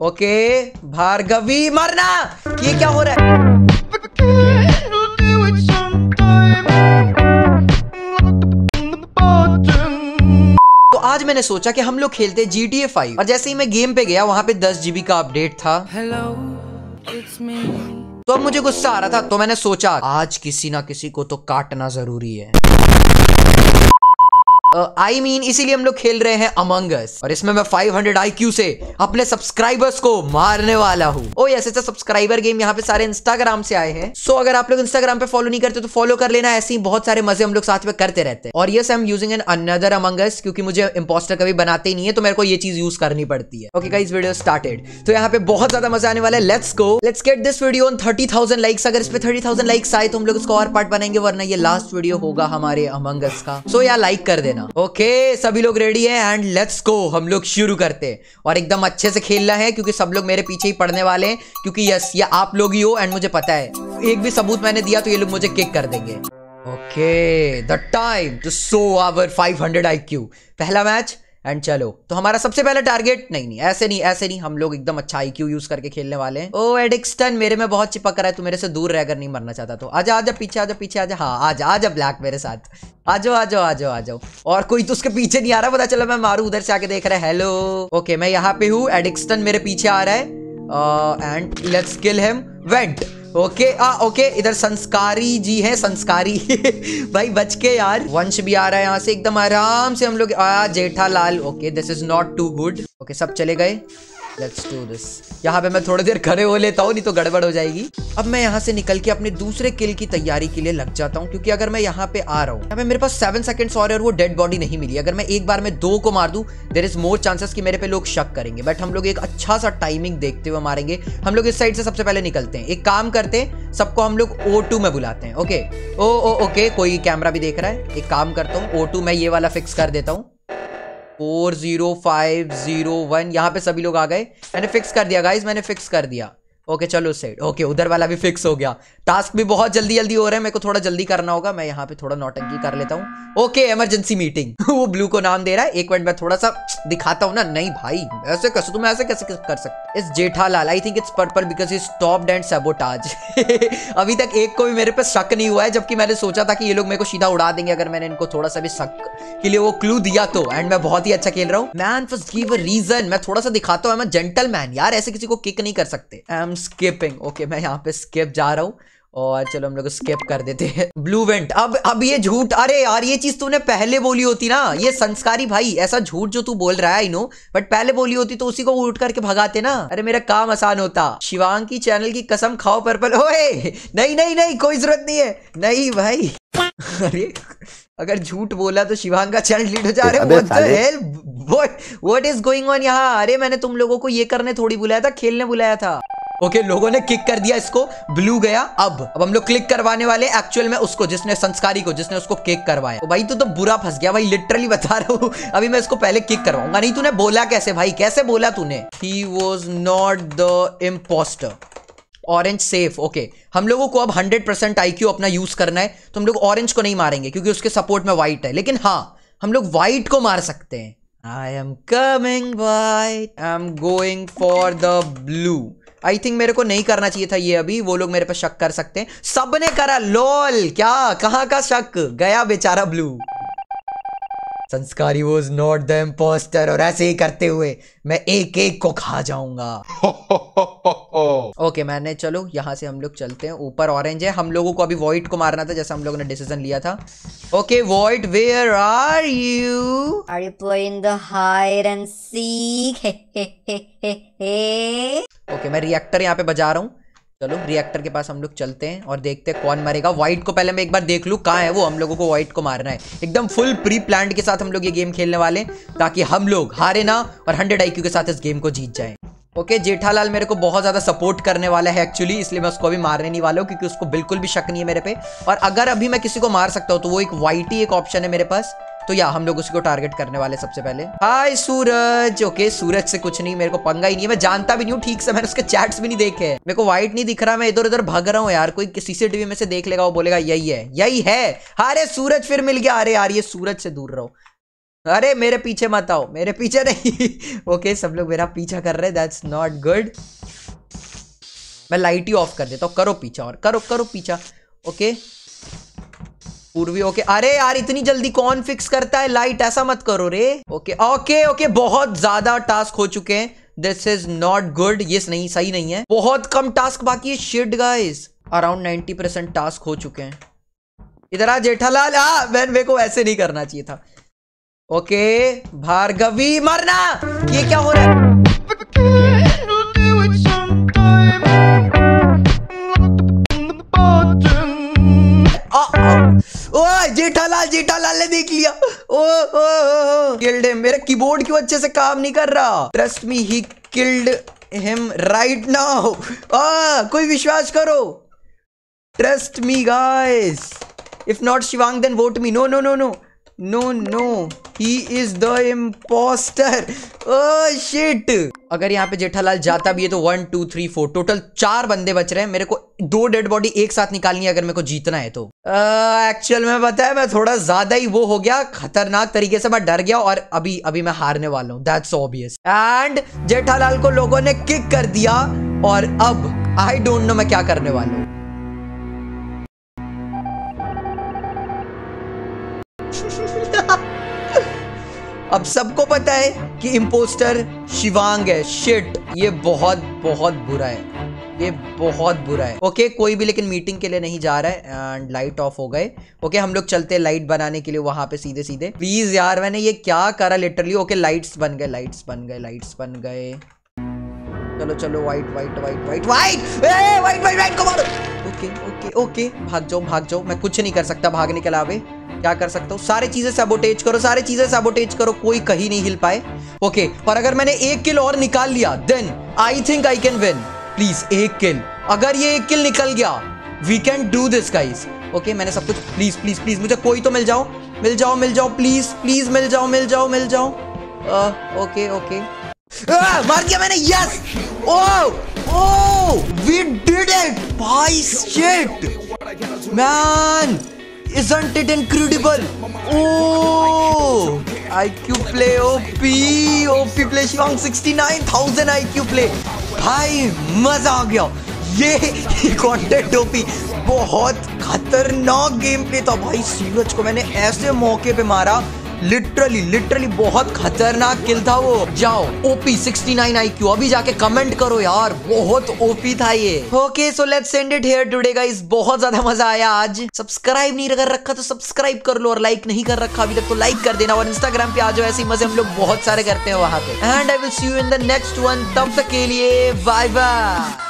Okay Bhargavi मरना। ये क्या हो रहा है? तो आज मैंने सोचा कि हम लोग खेलते जी टी ए फाइव और जैसे ही मैं गेम पे गया वहाँ पे दस जीबी का अपडेट था। Me. तो अब मुझे गुस्सा आ रहा था तो मैंने सोचा आज किसी ना किसी को तो काटना ज़रूरी है। आई uh, मीन इसीलिए हम लोग खेल रहे हैं अमंग अस और इसमें मैं 500 IQ से अपने सब्सक्राइबर्स को मारने वाला हूँ। Oh yes it's subscriber game यहाँ पे सारे इंस्टाग्राम से आए हैं। सो so, अगर आप लोग इंस्टाग्राम पे फॉलो नहीं करते तो फॉलो कर लेना। ऐसे ही बहुत सारे मज़े हम लोग साथ में करते रहते हैं। और yes I am using an another Among Us क्योंकि मुझे इंपोस्टर कभी बनाते नहीं है तो मेरे को ये चीज़ यूज़ करनी पड़ती है। ओके गाइस वीडियो स्टार्टेड तो यहाँ पे बहुत ज़्यादा मज़ा आने वाला है। Let's go let's get this video on thirty thousand likes अगर इस पे थर्टी थाउज़ेंड लाइक्स आए तो हम लोग इसको और पार्ट बनाएँगे वरना ये लास्ट वीडियो होगा हमारे अमंगस का। सो so, या लाइक कर देना। ओके सभी लोग रेडी है एंड लेट्स गो हम लोग शुरू करते हैं। और एकदम अच्छे से खेलना है, क्योंकि सब लोग मेरे पीछे ही पढ़ने वाले हैं, क्योंकि यस ये आप लोग ही हो एंड मुझे पता है। एक भी सबूत मैंने दिया तो ये लोग मुझे किक कर देंगे। Okay the time to show our 500 IQ पहला मैच एंड चलो तो हमारा सबसे पहला टारगेट नहीं नहीं, ऐसे नहीं ऐसे नहीं, हम लोग एकदम अच्छा आईक्यू यूज़ करके खेलने वाले हैं। ओ एडिक्सटन मेरे में बहुत चिपक रहा है, तू मेरे से दूर रहकर नहीं मरना चाहता तो। आजा आजा, पीछे आजा पीछे आजा हाँ आजा आजा ब्लैक मेरे साथ। आ जाओ आ जाओ आ जाओ आ जाओ और कोई तो उसके पीछे नहीं आ रहा, पता चला मैं मारू, उधर से आके देख रहा है। हेलो ओके मैं यहाँ पे हूँ एडिक्सटन मेरे पीछे आ रहा है। And let's kill him went okay, uh, okay, इधर संस्कारी जी है, संस्कारी। भाई, बच के यार। वंश भी आ रहा है यहाँ से, एकदम आराम से हम लोग आ Jethalal okay this is not too good okay, सब चले गए। लेट्स डू दिस यहाँ पे मैं थोड़ी देर खड़े हो लेता हूँ, नहीं तो गड़बड़ हो जाएगी। अब मैं यहाँ से निकल के अपने दूसरे किल की तैयारी के लिए लग जाता हूँ, क्योंकि अगर मैं यहाँ पे आ रहा हूँ, यहाँ पे मेरे पास सेवन सेकंड्स और वो डेड बॉडी नहीं मिली। अगर मैं एक बार में दो को मार दूँ देर इज़ मोर चांसेस कि मेरे पे लोग शक करेंगे। बट हम लोग एक अच्छा सा टाइमिंग देखते हुए मारेंगे। हम लोग इस साइड से सबसे पहले निकलते हैं। एक काम करते हैं, सबको हम लोग ओ में बुलाते हैं ओके ओ ओके कोई कैमरा भी देख रहा है। एक काम करता हूँ ओ मैं ये वाला फिक्स कर देता हूँ। Four zero five zero one. यहाँ पे सभी लोग आ गए। मैंने फिक्स कर दिया गाइज़ मैंने फिक्स कर दिया। ओके चलो साइड ओके उधर वाला भी फिक्स हो गया. टास्क भी बहुत जल्दी जल्दी हो रहे हैं. मेरे को थोड़ा जल्दी करना होगा. मैं यहाँ पे थोड़ा नौटंकी कर लेता हूँ. ओके इमरजेंसी मीटिंग वो ब्लू को नाम दे रहा है. एक मिनट मैं थोड़ा सा दिखाता हूँ ना. नहीं भाई, ऐसे कैसे? तुम ऐसे कैसे कर सकते इस Jethalal I think it's purple because is top and sabotage अभी तक एक को भी मेरे पे शक नहीं हुआ है, जबकि मैंने सोचा था कि ये लोग मेरे को सीधा उड़ा देंगे, अगर मैंने इनको थोड़ा सा भी शक के लिए वो क्लू दिया तो. एंड मैं बहुत ही अच्छा खेल रहा हूँ. Man first give a reason मैं थोड़ा सा दिखाता हूँ. मैं जेंटल मैन यार, ऐसे किसी को किक नहीं कर सकते. आई एम स्किपिंग ओके मैं यहाँ पे स्किप जा रहा हूँ और चलो हम लोग स्किप कर देते हैं। ब्लू वेंट अब अब ये झूठ अरे यार ये चीज़ तूने पहले बोली होती ना। ये संस्कारी भाई ऐसा झूठ जो तू बोल रहा है आई नो बट पहले बोली होती तो उसी को उठ करके भगाते ना। अरे मेरा काम आसान होता। शिवांग की चैनल की कसम खाओ पर्पल। ओए नहीं नहीं नहीं कोई ज़रूरत नहीं है। नहीं भाई। अरे अगर झूठ बोला तो शिवांग का चैनल लीड हो जा रहे हो। व्हाट इज़ गोइंग ऑन यहाँ? अरे मैंने तुम लोगों को ये करने थोड़ी बुलाया था खेलने बुलाया था। ओके लोगों ने किक कर दिया इसको। ब्लू गया। अब अब हम लोग क्लिक करवाने वाले एक्चुअल में उसको, जिसने संस्कारी को, जिसने उसको किक करवाया। तो भाई, तू तो बुरा फंस गया। भाई लिटरली बता रहा हूँ। अभी मैं इसको पहले किक करवाऊँगा। नहीं, तूने बोला कैसे भाई? कैसे बोला तूने? He was not the impostor orange safe okay हम लोगों को अब 100 परसेंट आई अपना यूज़ करना है। तो हम लोग ऑरेंज को नहीं मारेंगे, क्योंकि उसके सपोर्ट में व्हाइट है। लेकिन हाँ हम लोग व्हाइट को मार सकते हैं। I am coming white I am going for the blue I think मेरे को नहीं करना चाहिए था ये अभी, वो लोग मेरे पे शक कर सकते हैं। सबने करा लोल क्या? कहाँ का शक? गया बेचारा ब्लू। संस्कारी वॉज़ नॉट द इम्पोस्टर और ऐसे ही करते हुए मैं एक एक को खा जाऊँगा। ओके okay, मैंने चलो यहाँ से हम लोग चलते हैं। ऊपर ऑरेंज है। हम लोगों को अभी वॉइट को मारना था जैसा हम लोगों ने डिसीज़न लिया था। Okay wait where are you are you playing the hide and seek okay मैं रिएक्टर यहाँ पे बजा रहा हूँ। चलो रिएक्टर के पास हम लोग चलते हैं और देखते हैं कौन मरेगा। व्हाइट को पहले मैं एक बार देख लूँ कहाँ है वो? हम लोगों को व्हाइट को मारना है। एकदम फुल प्री प्लान के साथ हम लोग ये गेम खेलने वाले ताकि हम लोग हारे ना और हंड्रेड आईक्यू के साथ इस गेम को जीत जाए। ओके okay, जेठालाल मेरे को बहुत ज़्यादा सपोर्ट करने वाला है एक्चुअली इसलिए मैं उसको अभी मारने नहीं वाला हूँ क्योंकि उसको बिल्कुल भी शक नहीं है मेरे पे। और अगर अभी मैं किसी को मार सकता हूँ तो वो एक वाइट ही एक ऑप्शन है मेरे पास। तो या, हम लोग उसी को टारगेट करने वाले सबसे पहले। हाय सूरज! ओके सूरज से कुछ नहीं, मेरे को पंगा ही नहीं है। मैं जानता भी नहीं हूँ, ठीक से मैंने उसके चैट्स भी नहीं देखे। मेरे को व्हाइट नहीं दिख रहा, मैं इधर उधर भाग रहा हूँ यार। कोई सीसीटीवी में से देख लेगा, वो बोलेगा, यही है यही है। अरे, सूरज फिर मिल गया। अरे यार, ये सूरज से दूर रहो। अरे, मेरे पीछे मत आओ, मेरे पीछे नहीं। ओके सब लोग मेरा पीछा कर रहे दैट्स नॉट गुड मैं लाइट ही ऑफ़ कर देता हूँ। करो पीछा और, करो करो पीछा। ओके पूर्वी, ओके। अरे यार, इतनी जल्दी कौन फिक्स करता है? लाइट ऐसा मत करो रे। ओके ओके ओके, बहुत ज़्यादा टास्क हो चुके हैं। दिस इज़ नॉट गुड ये नहीं, सही नहीं है। बहुत कम टास्क बाकी है। Shit guys around 90 percent task हो चुके हैं। इधर आ, जेठालाल। आ मैन मेरे को ऐसे नहीं करना चाहिए था। ओके, भार्गवी, मरना! ये क्या हो रहा है? ओ जेठालाल जेठालाल ने देख लिया। ओ ओ किल्ड मेरा कीबोर्ड क्यों अच्छे से काम नहीं कर रहा? Trust me he killed him right now कोई विश्वास करो। Trust me guys if not Shivang then vote me no no no no no no he is the impostor shit अगर यहाँ पे जेठालाल जाता भी है तो one two three four total चार बंदे बच रहे हैं। मेरे को दो डेड बॉडी एक साथ निकालनी है अगर मेरे को जीतना है तो। एक्चुअल में पता है, मैं थोड़ा ज़्यादा ही वो हो गया, खतरनाक तरीके से मैं डर गया और अभी अभी मैं हारने वाला हूँ। दैट्स ऑब्वियस एंड जेठालाल को लोगों ने किक कर दिया और अब आई डोंट नो मैं क्या करने वाला हूँ। अब सबको पता है कि इम्पोस्टर शिवांग है शिट ये बहुत बहुत बुरा है ये बहुत बुरा है ओके कोई भी लेकिन मीटिंग के लिए नहीं जा रहा है एंड लाइट ऑफ़ हो गए ओके हम लोग चलते हैं लाइट बनाने के लिए वहाँ पे सीधे सीधे प्लीज़ यार मैंने ये क्या करा लिटरली ओके लाइट्स बन गए लाइट्स बन गए लाइट्स बन गए चलो चलो white white white white a white white white को मारो ओके ओके ओके भाग जाओ भाग जाओ। मैं कुछ नहीं कर सकता भागने के अलावे। क्या कर सकता हूँ? सारे चीज़ें सबोटेज करो, सारे चीज़ें सबोटेज करो। कोई कहीं नहीं हिल पाए। ओके पर अगर मैंने एक किल और निकाल लिया then I think I can win please एक किल अगर ये एक किल निकल गया we can do this guys okay मैंने सब कुछ प्लीज़ प्लीज़ प्लीज़ मुझे कोई तो मिल जाओ। मिल जाओ मिल जाओ प्लीज़ प्लीज़ मिल जाओ मिल जाओ मिल जाओ। ओके ओके मार दिया मैंने yes oh oh we did it भाई shit man Isn't it incredible? Oh, IQ play OP, OP play Shivang 69,000 IQ play. भाई मज़ा आ गया। ये कंटेंट ओपी बहुत खतरनाक गेम प्ले था। भाई सूरज को मैंने ऐसे मौके पे मारा लिटरली लिटरली बहुत खतरनाक किल था वो। जाओ OP sixty nine I Q अभी जाके कमेंट करो यार, बहुत ओपी था ये। Okay so let's end it here today guys बहुत ज़्यादा मज़ा आया आज। सब्सक्राइब नहीं कर रखा तो सब्सक्राइब कर लो और लाइक नहीं कर रखा अभी तक तो लाइक कर देना। और इंस्टाग्राम पे आ जाओ, ऐसे मज़े हम लोग बहुत सारे करते हैं वहाँ पे। And I will see you in the next one तब तक के लिए बाय बाय